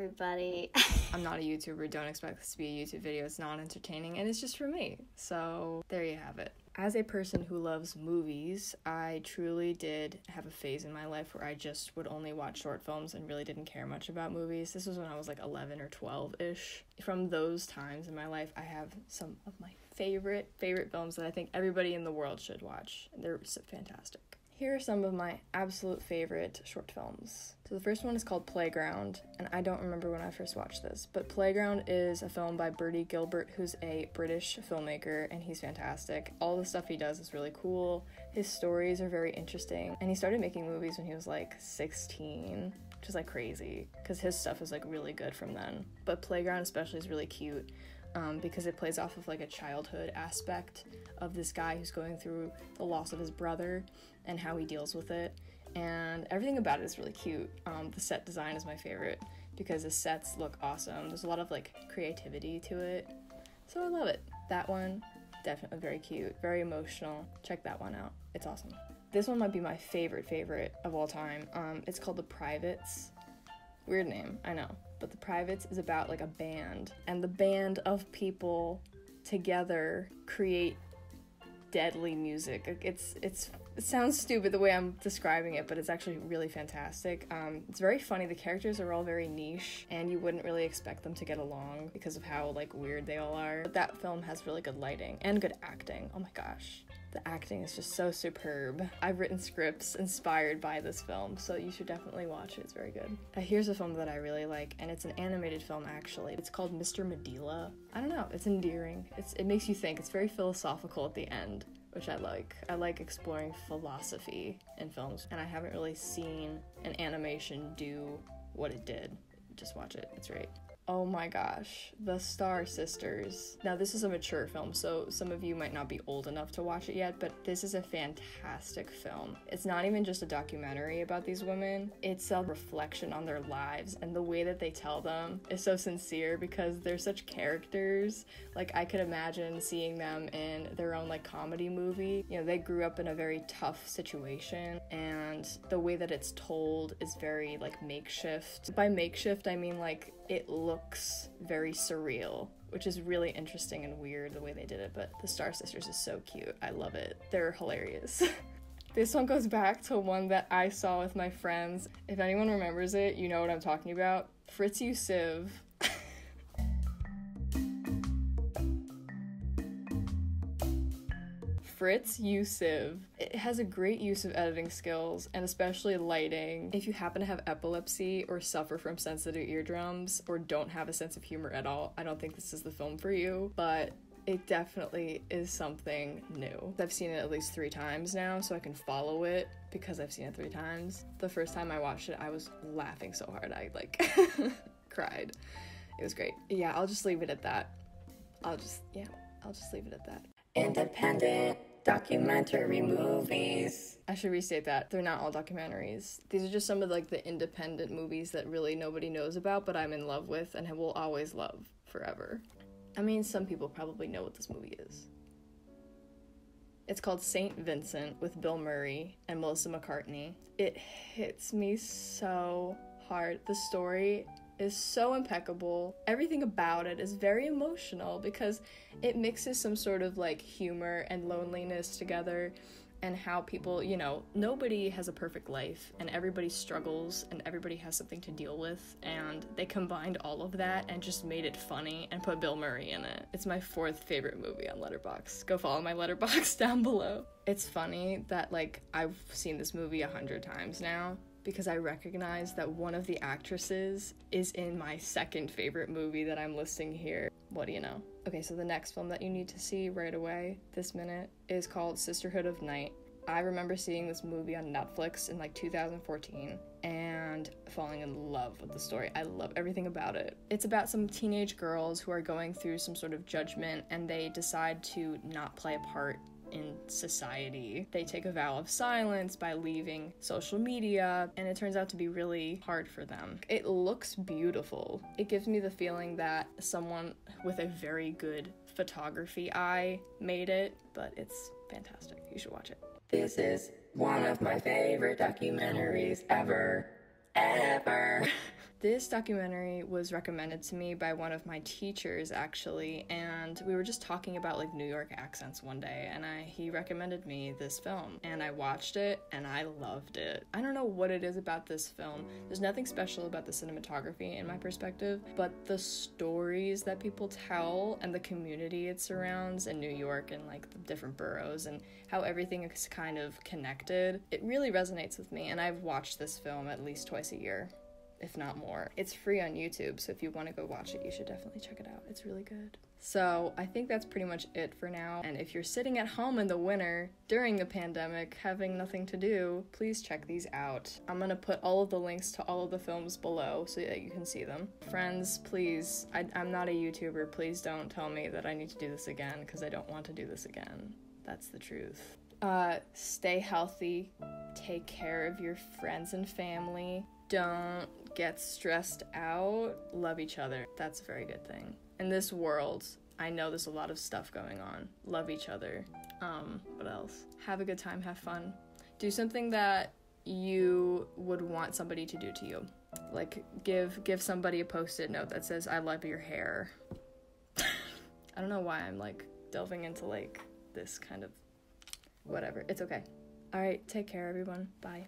everybody. I'm not a YouTuber. Don't expect this to be a YouTube video. It's not entertaining and it's just for me. So there you have it. As a person who loves movies, I truly did have a phase in my life where I just would only watch short films and really didn't care much about movies. This was when I was like 11 or 12 ish. From those times in my life, I have some of my favorite, favorite films that I think everybody in the world should watch. They're fantastic. Here are some of my absolute favorite short films. So the first one is called Playground, and I don't remember when I first watched this, but Playground is a film by Bertie Gilbert, who's a British filmmaker, and he's fantastic. All the stuff he does is really cool. His stories are very interesting, and he started making movies when he was like 16, which is like crazy, because his stuff is like really good from then. But Playground especially is really cute um, because it plays off of like a childhood aspect of this guy who's going through the loss of his brother and how he deals with it. And everything about it is really cute. Um, the set design is my favorite because the sets look awesome. There's a lot of like creativity to it. So I love it. That one, definitely very cute, very emotional. Check that one out. It's awesome. This one might be my favorite, favorite of all time. Um, it's called The Privates. Weird name, I know but the privates is about like a band. And the band of people together create deadly music. It's it's it sounds stupid the way i'm describing it but it's actually really fantastic. Um, it's very funny. The characters are all very niche and you wouldn't really expect them to get along because of how like weird they all are. But that film has really good lighting and good acting. Oh my gosh the acting is just so superb. I've written scripts inspired by this film, so you should definitely watch it. It's very good. Uh, here's a film that I really like, and it's an animated film actually. It's called Mr. Madila. I don't know, it's endearing. It's it makes you think. It's very philosophical at the end which I like. I like exploring philosophy in films, and I haven't really seen an animation do what it did. Just watch it, it's great. Oh my gosh, The Start Sisters. Now, this is a mature film, so some of you might not be old enough to watch it yet, but this is a fantastic film. It's not even just a documentary about these women, it's a reflection on their lives, and the way that they tell them is so sincere because they're such characters. Like, I could imagine seeing them in their own, like, comedy movie. You know, they grew up in a very tough situation, and the way that it's told is very, like, makeshift. By makeshift, I mean, like, it looks very surreal, which is really interesting and weird the way they did it. But the Start Sisters is so cute. I love it. They're hilarious. this one goes back to one that I saw with my friends. If anyone remembers it, you know what I'm talking about. Fritz You Fritz You It has a great use of editing skills and especially lighting. If you happen to have epilepsy or suffer from sensitive eardrums or don't have a sense of humor at all, I don't think this is the film for you, but it definitely is something new. I've seen it at least three times now, so I can follow it because I've seen it three times. The first time I watched it, I was laughing so hard I like cried. It was great. Yeah, I'll just leave it at that. I'll just, yeah, I'll just leave it at that. Independent documentary movies. I should restate that. They're not all documentaries. These are just some of like the independent movies that really nobody knows about, but I'm in love with and will always love forever. I mean, some people probably know what this movie is. It's called St. Vincent with Bill Murray and Melissa McCarthy. It hits me so hard. The story is so impeccable. Everything about it is very emotional because it mixes some sort of like humor and loneliness together and how people, you know, nobody has a perfect life and everybody struggles and everybody has something to deal with and they combined all of that and just made it funny and put Bill Murray in it. It's my fourth favorite movie on Letterboxd. Go follow my Letterboxd down below. It's funny that like I've seen this movie a hundred times now because I recognize that one of the actresses is in my second favorite movie that I'm listing here. What do you know? Okay, so the next film that you need to see right away, this minute, is called Sisterhood of Night. I remember seeing this movie on Netflix in like 2014 and falling in love with the story. I love everything about it. It's about some teenage girls who are going through some sort of judgment and they decide to not play a part in society. They take a vow of silence by leaving social media, and it turns out to be really hard for them. It looks beautiful. It gives me the feeling that someone with a very good photography eye made it, but it's fantastic. You should watch it. This is one of my favorite documentaries ever. Ever. This documentary was recommended to me by one of my teachers actually, and we were just talking about like New York accents one day, and I he recommended me this film, and I watched it and I loved it. I don't know what it is about this film. There's nothing special about the cinematography in my perspective, but the stories that people tell and the community it surrounds in New York and like the different boroughs and how everything is kind of connected, it really resonates with me, and I've watched this film at least twice a year if not more. It's free on YouTube, so if you want to go watch it, you should definitely check it out. It's really good. So, I think that's pretty much it for now. And if you're sitting at home in the winter during the pandemic, having nothing to do, please check these out. I'm gonna put all of the links to all of the films below so that you can see them. Friends, please, I, am not a YouTuber. Please don't tell me that I need to do this again because I don't want to do this again. That's the truth. Uh, stay healthy, take care of your friends and family. Don't get stressed out, love each other. That's a very good thing. In this world, I know there's a lot of stuff going on. Love each other. Um, what else? Have a good time, have fun. Do something that you would want somebody to do to you. Like give give somebody a post-it note that says I love your hair. I don't know why I'm like delving into like this kind of whatever. It's okay. All right, take care everyone. Bye.